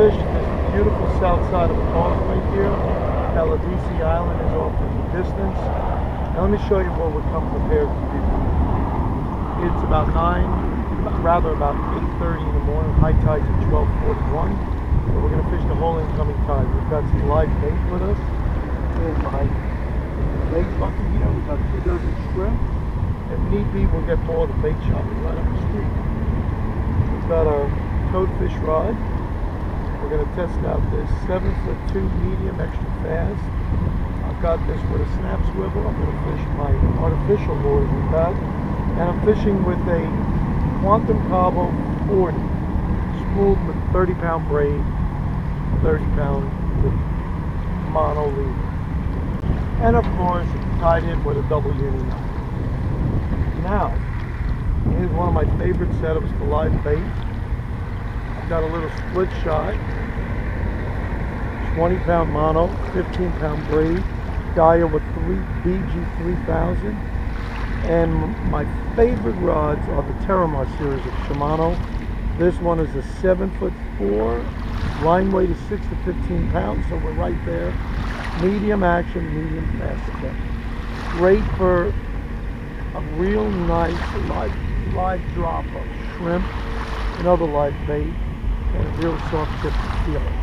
fish this beautiful south side of the causeway here. Paladisi Island is off in the distance. Now let me show you what we're come prepared to do. It's about 9, rather about 8.30 in the morning. High tide's at 12.41. So we're going to fish the whole incoming tide. We've got some live bait with us. Here's my bait bucket here. We've got two dozen shrimp. If need be, we'll get more of the bait shopping right up the street. We've got our toadfish rod. We're going to test out this 7 foot 2 medium extra fast. I've got this with a snap swivel. I'm going to fish my artificial lures with that. And I'm fishing with a Quantum Cabo 40 spooled with 30 pound braid, 30 pound mono leader. And of course, tied in with a double uni knot. Now, here's one of my favorite setups for live bait. I've got a little split shot, 20 pound mono, 15 pound braid, Daiwa with three BG 3000. And my favorite rods are the Teramar series of Shimano. This one is a 7 foot 4, line weight is 6 to 15 pounds, so we're right there. Medium action, medium fast catch. Great for a real nice live, live drop of shrimp and other live bait and a real soft tip feeling.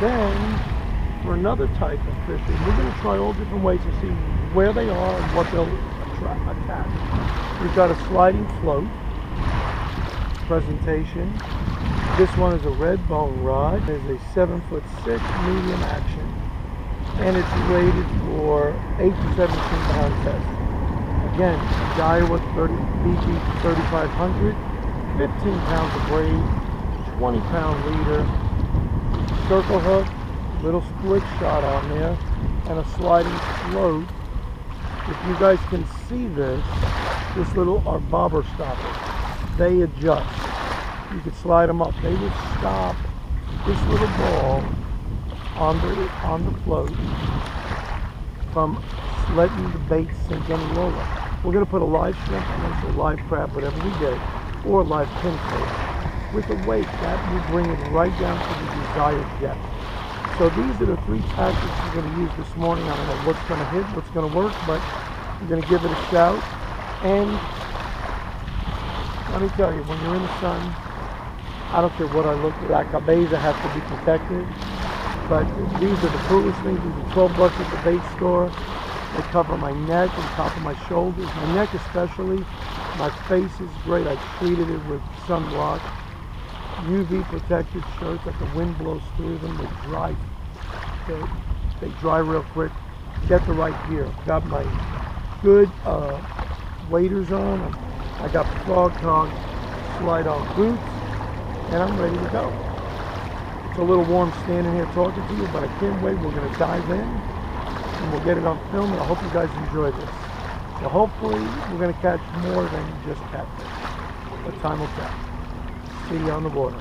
Then for another type of fishing, we're going to try all different ways to see where they are and what they'll attack. We've got a sliding float presentation. This one is a red bone rod. It is a seven foot six medium action and it's rated for 8 to 17 pound test. Again, Daiwa 30, BG 3500, 15 pounds of braid, 20 pound leader, circle hook, little split shot on there, and a sliding float. If you guys can see this, this little are bobber stopper, They adjust. You could slide them up. They would stop this little ball on the on the float from letting the bait sink any lower. We're going to put a live shrimp or a live crab, whatever we get, or a live pinfish. With the weight, that will bring it right down to the desired depth. So these are the three tactics we're going to use this morning. I don't know what's going to hit, what's going to work, but we're going to give it a shout. And let me tell you, when you're in the sun, I don't care what I look like. A cabeza has to be protected. But these are the coolest things. These are 12 bucks at the bait store. They cover my neck and top of my shoulders. My neck especially. My face is great. I treated it with sunblock. UV protected shirts that the wind blows through them. They dry. They, they dry real quick. Get the right gear. Got my good uh, waders on. I got Frogg Togg slide on boots. And I'm ready to go. It's a little warm standing here talking to you, but I can't wait. We're going to dive in and we'll get it on film. And I hope you guys enjoy this. So hopefully we're going to catch more than just catfish. But time will tell. On the water.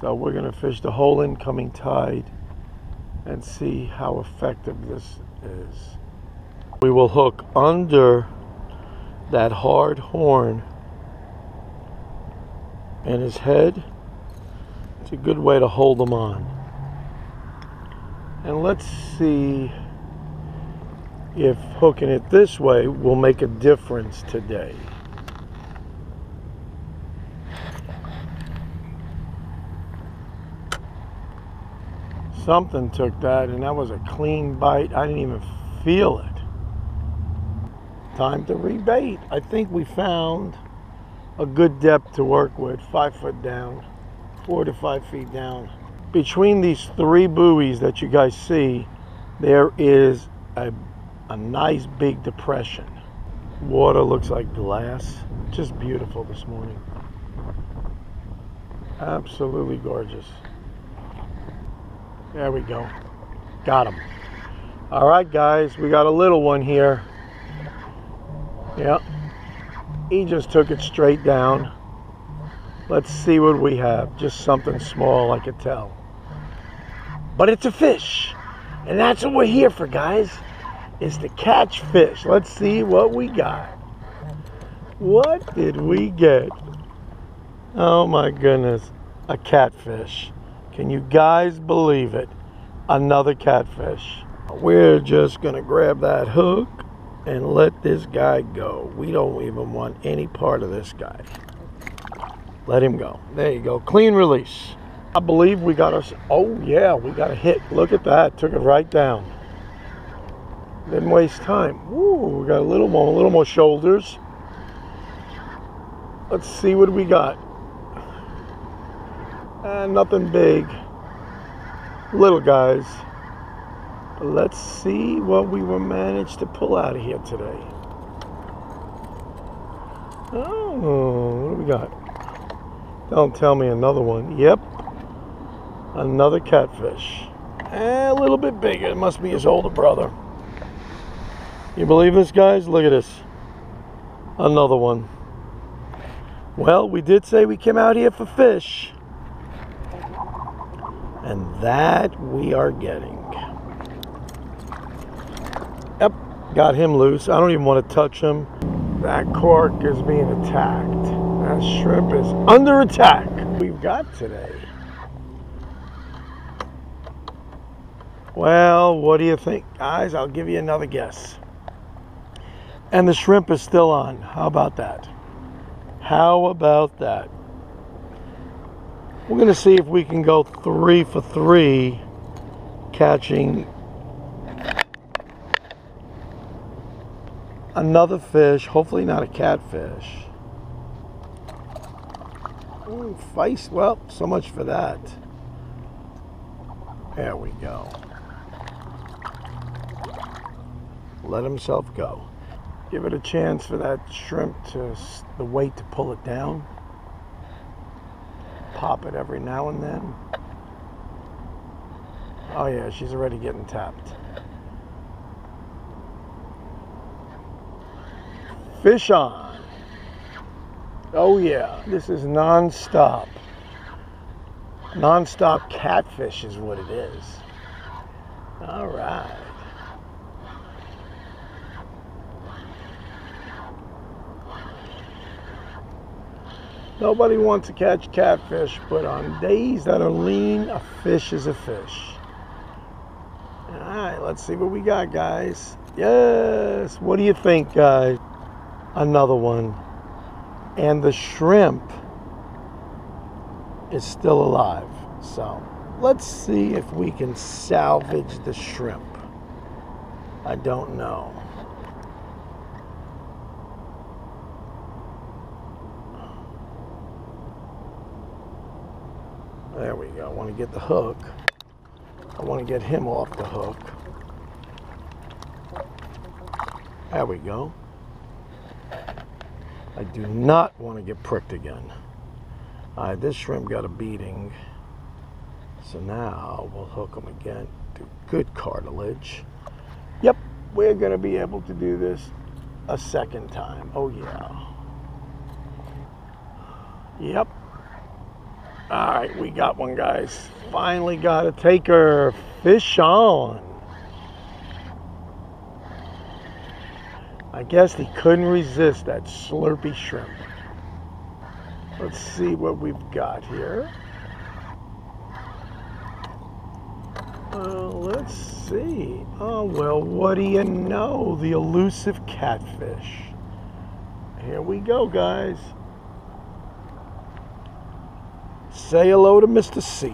So we're going to fish the whole incoming tide and see how effective this is. We will hook under that hard horn and his head it's a good way to hold them on. And let's see if hooking it this way will make a difference today. Something took that and that was a clean bite. I didn't even feel it. Time to rebait. I think we found a good depth to work with, five foot down four to five feet down. Between these three buoys that you guys see, there is a, a nice big depression. Water looks like glass. Just beautiful this morning. Absolutely gorgeous. There we go. Got him. All right, guys, we got a little one here. Yep. He just took it straight down. Let's see what we have. Just something small, I could tell. But it's a fish. And that's what we're here for, guys. Is to catch fish. Let's see what we got. What did we get? Oh my goodness. A catfish. Can you guys believe it? Another catfish. We're just going to grab that hook and let this guy go. We don't even want any part of this guy. Let him go. There you go. Clean release. I believe we got us. Oh, yeah, we got a hit. Look at that. Took it right down. Didn't waste time. Ooh, we got a little more, a little more shoulders. Let's see what we got. Uh, nothing big. Little guys. Let's see what we were managed to pull out of here today. Oh, what do we got? Don't tell me another one. Yep, another catfish. Eh, a little bit bigger. It must be his older brother. You believe this, guys? Look at this. Another one. Well, we did say we came out here for fish. And that we are getting. Yep, got him loose. I don't even want to touch him. That cork is being attacked. That shrimp is under attack. We've got today. Well, what do you think, guys? I'll give you another guess. And the shrimp is still on. How about that? How about that? We're going to see if we can go three for three catching another fish, hopefully not a catfish. Feist. Well, so much for that. There we go. Let himself go. Give it a chance for that shrimp to, the weight to pull it down. Pop it every now and then. Oh yeah, she's already getting tapped. Fish on. Oh yeah, this is non-stop. Non-stop catfish is what it is. All right. Nobody wants to catch catfish, but on days that are lean, a fish is a fish. All right, let's see what we got, guys. Yes, what do you think, guys? another one. And the shrimp is still alive. So let's see if we can salvage the shrimp. I don't know. There we go. I want to get the hook. I want to get him off the hook. There we go. I do not want to get pricked again. All right, this shrimp got a beating. So now we'll hook them again to good cartilage. Yep, we're going to be able to do this a second time. Oh, yeah. Yep. All right, we got one, guys. Finally got a taker. Fish on. I guess he couldn't resist that slurpy shrimp. Let's see what we've got here. Uh, let's see. Oh, well, what do you know? The elusive catfish. Here we go, guys. Say hello to Mr. C.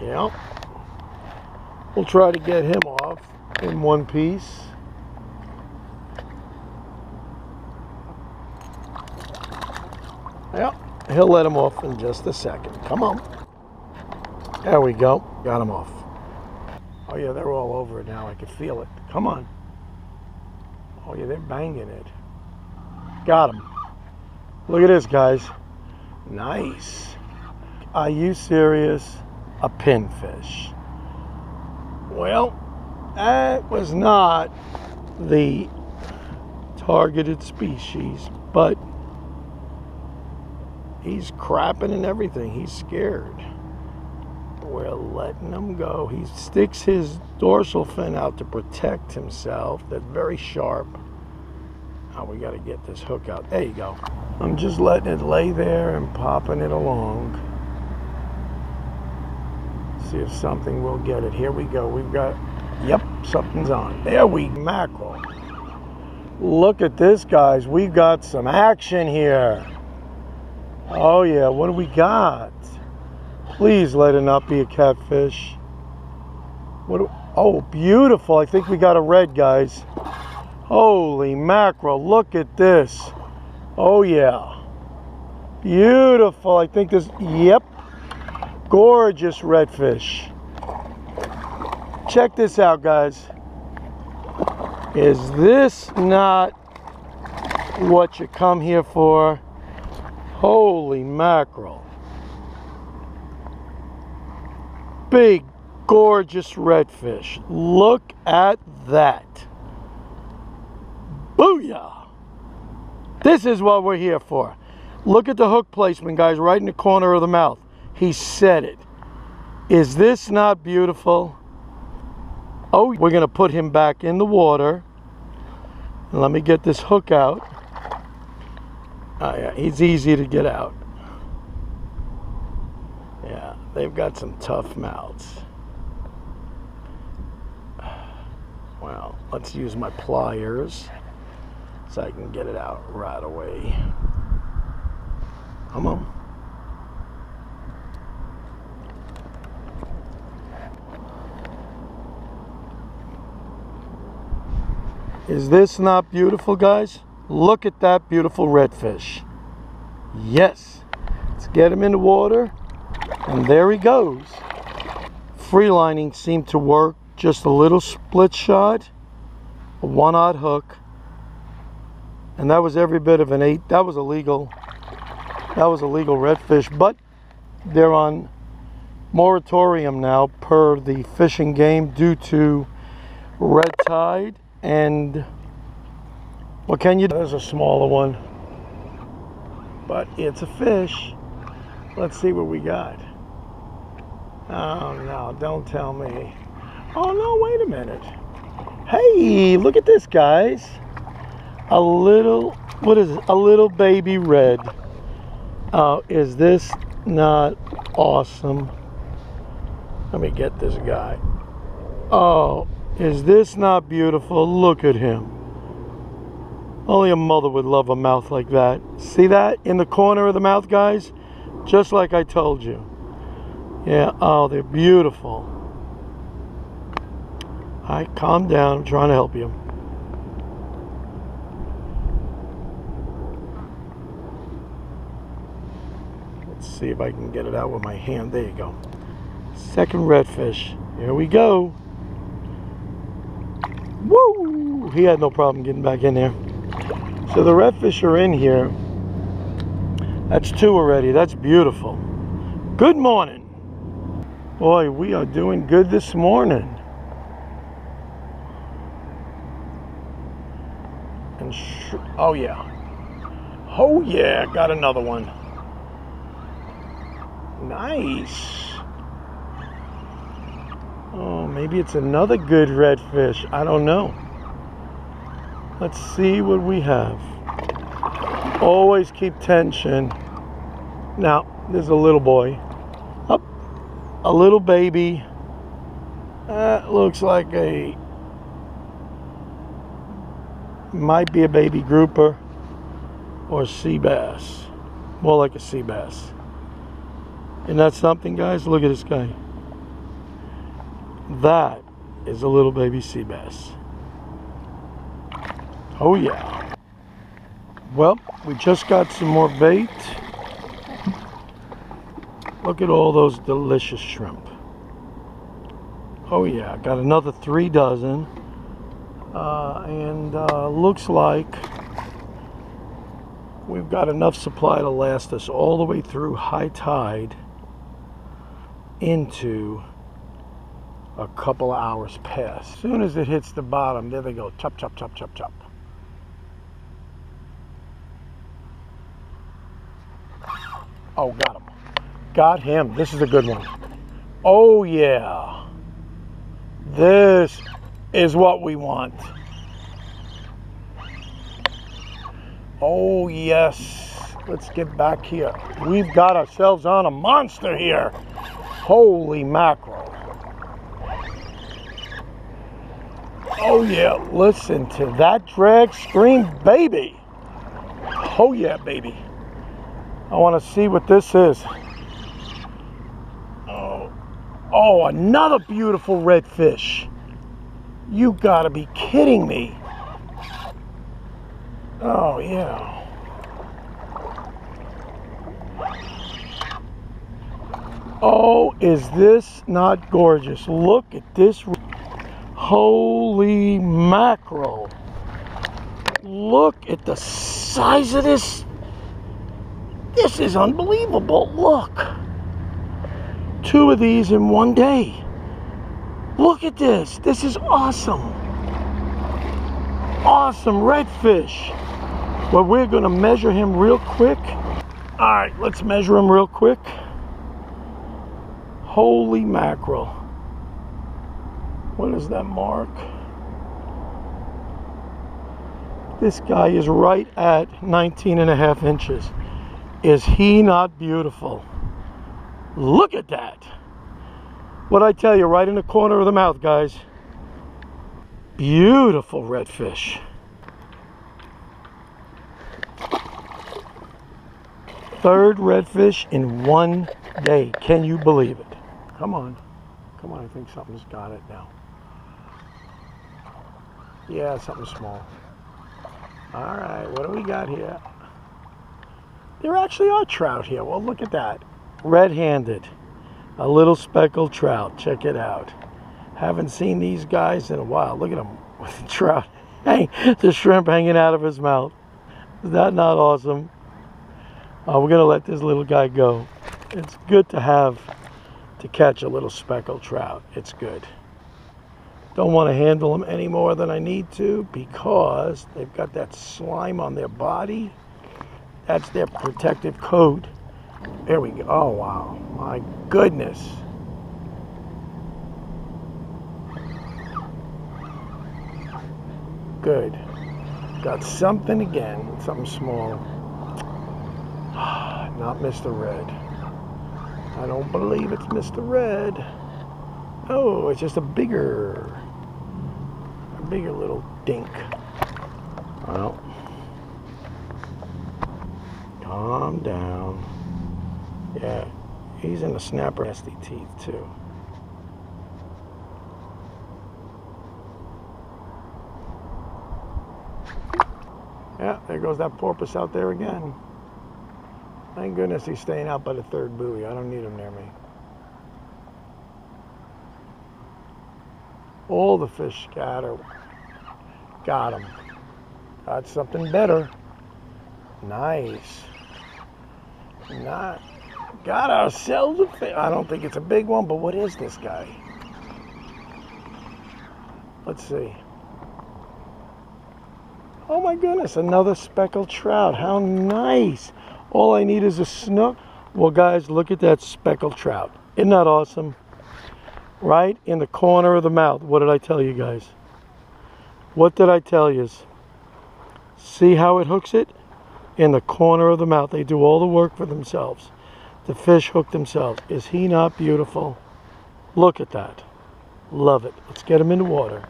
Yep. We'll try to get him off in one piece. Yep, he'll let him off in just a second. Come on. There we go. Got him off. Oh, yeah, they're all over it now. I can feel it. Come on. Oh, yeah, they're banging it. Got him. Look at this, guys. Nice. Are you serious? A pinfish. Well, that was not the targeted species, but he's crapping and everything. He's scared. We're letting him go. He sticks his dorsal fin out to protect himself. That's very sharp. Oh, we got to get this hook out. There you go. I'm just letting it lay there and popping it along. See if something will get it. Here we go. We've got, yep, something's on. There we mackerel. Look at this, guys. We've got some action here. Oh, yeah. What do we got? Please let it not be a catfish. What? Do, oh, beautiful. I think we got a red, guys. Holy mackerel. Look at this. Oh, yeah. Beautiful. I think this, yep. Gorgeous redfish. Check this out, guys. Is this not what you come here for? Holy mackerel. Big, gorgeous redfish. Look at that. Booyah! This is what we're here for. Look at the hook placement, guys, right in the corner of the mouth. He said it. Is this not beautiful? Oh, we're going to put him back in the water. Let me get this hook out. Oh, yeah, he's easy to get out. Yeah, they've got some tough mouths. Well, let's use my pliers so I can get it out right away. Come on. Is this not beautiful, guys? Look at that beautiful redfish. Yes. Let's get him in the water. And there he goes. Free lining seemed to work. Just a little split shot. A one-odd hook. And that was every bit of an eight. That was illegal. That was a legal redfish. But they're on moratorium now per the fishing game due to red tide and what can you do? There's a smaller one, but it's a fish. Let's see what we got. Oh no, don't tell me. Oh no, wait a minute. Hey, look at this, guys. A little, what is it? A little baby red. Oh, is this not awesome? Let me get this guy. Oh, is this not beautiful? Look at him. Only a mother would love a mouth like that. See that in the corner of the mouth, guys? Just like I told you. Yeah, oh, they're beautiful. Right, calm down. I'm trying to help you. Let's see if I can get it out with my hand. There you go. Second redfish. Here we go. Woo! He had no problem getting back in there. So the redfish are in here. That's two already. That's beautiful. Good morning. Boy, we are doing good this morning. And oh yeah. Oh yeah, got another one. Nice. Oh, maybe it's another good redfish. I don't know. Let's see what we have. Always keep tension. Now, there's a little boy. Up, a little baby. That looks like a might be a baby grouper or sea bass. More like a sea bass. And that's something, guys. Look at this guy. That is a little baby sea bass. Oh yeah. Well, we just got some more bait. Look at all those delicious shrimp. Oh yeah, got another three dozen. Uh, and uh, looks like we've got enough supply to last us all the way through high tide into a couple of hours pass. As soon as it hits the bottom, there they go, chop, chop, chop, chop, chop. Oh, got him. Got him. This is a good one. Oh, yeah. This is what we want. Oh, yes. Let's get back here. We've got ourselves on a monster here. Holy mackerel. Oh, yeah. Listen to that drag scream, baby. Oh, yeah, baby. I want to see what this is. Oh, oh, another beautiful redfish. You gotta be kidding me. Oh, yeah. Oh, is this not gorgeous? Look at this. Holy mackerel. Look at the size of this. This is unbelievable. Look. Two of these in one day. Look at this. This is awesome. Awesome redfish. Well, we're going to measure him real quick. All right, let's measure him real quick. Holy mackerel. What is that mark? This guy is right at 19 and a half inches. Is he not beautiful? Look at that. What I tell you, right in the corner of the mouth, guys. Beautiful redfish. Third redfish in one day. Can you believe it? Come on. Come on, I think something's got it now. Yeah, something small. All right, what do we got here? There actually are trout here. Well, look at that. Red-handed. A little speckled trout. Check it out. Haven't seen these guys in a while. Look at him with the trout. Hey, the shrimp hanging out of his mouth. Is that not awesome? Uh, we're going to let this little guy go. It's good to have to catch a little speckled trout. It's good. Don't want to handle them any more than I need to because they've got that slime on their body. That's their protective coat. There we go. Oh, wow. My goodness. Good. Got something again. Something small. Not Mr. Red. I don't believe it's Mr. Red. Oh, it's just a bigger, a bigger little dink. Well, calm down. Yeah, he's in the snapper nasty teeth too. Yeah, there goes that porpoise out there again. Thank goodness he's staying out by the third buoy. I don't need him near me. All the fish scatter. Got him. Got something better. Nice. Not got ourselves a fish. I don't think it's a big one, but what is this guy? Let's see. Oh my goodness, another speckled trout. How nice. All I need is a snook. Well, guys, look at that speckled trout. Isn't that awesome? Right in the corner of the mouth. What did I tell you guys? What did I tell you? See how it hooks it? In the corner of the mouth. They do all the work for themselves. The fish hook themselves. Is he not beautiful? Look at that. Love it. Let's get him in the water.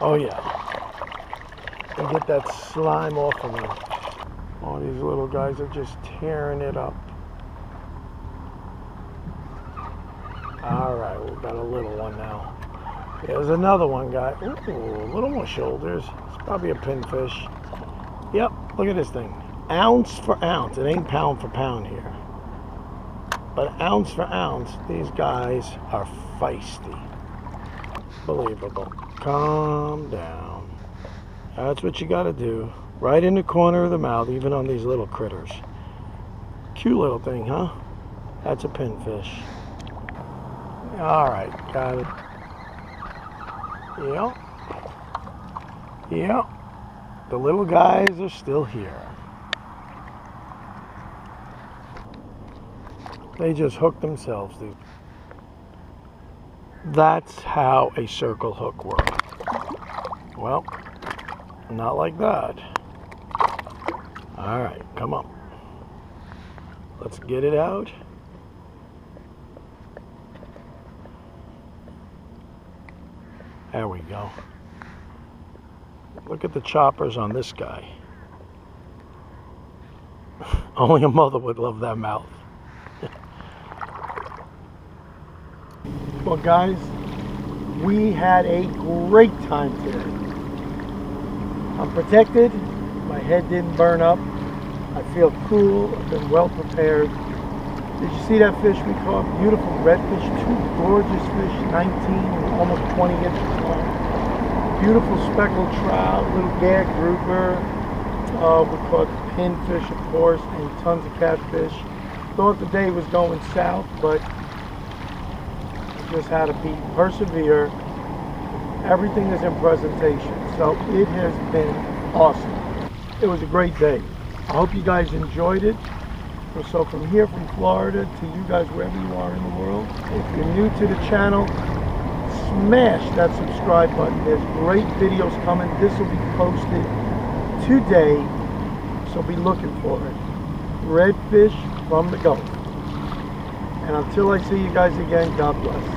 Oh, yeah. And get that slime off of him. All these little guys are just tearing it up. All right, we've got a little one now. There's another one, guy. Ooh, a little more shoulders. It's probably a pinfish. Yep, look at this thing. Ounce for ounce. It ain't pound for pound here. But ounce for ounce, these guys are feisty. Believable. Calm down. That's what you got to do. Right in the corner of the mouth, even on these little critters. Cute little thing, huh? That's a pinfish. All right, got it. Yep. Yep. The little guys are still here. They just hook themselves. Dude. That's how a circle hook works. Well, not like that. All right, come on. Let's get it out. There we go. Look at the choppers on this guy. Only a mother would love that mouth. Well, guys, we had a great time today. I'm protected. My head didn't burn up. I feel cool. I've been well prepared. Did you see that fish we caught? Beautiful redfish, two gorgeous fish, 19 and almost 20 inches long. Beautiful speckled trout, little gag grouper. Uh, we caught pinfish, of course, and tons of catfish. Thought the day was going south, but just had to be persevere. Everything is in presentation, so it has been awesome. It was a great day. I hope you guys enjoyed it. So from here, from Florida to you guys wherever you are in the world, if you're new to the channel, smash that subscribe button. There's great videos coming. This will be posted today, so be looking for it. Redfish from the Gulf. And until I see you guys again, God bless.